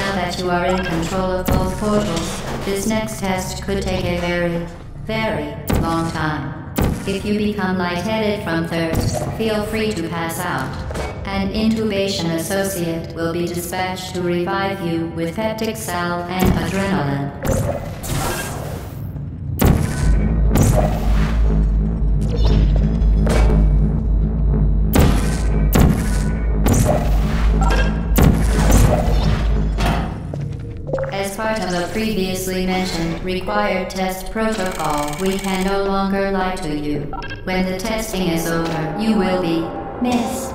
that you are in control of both portals, this next test could take a very, very long time. If you become lightheaded from thirst, feel free to pass out. An intubation associate will be dispatched to revive you with peptic salve and adrenaline. As part of the previously mentioned required test protocol, we can no longer lie to you. When the testing is over, you will be missed.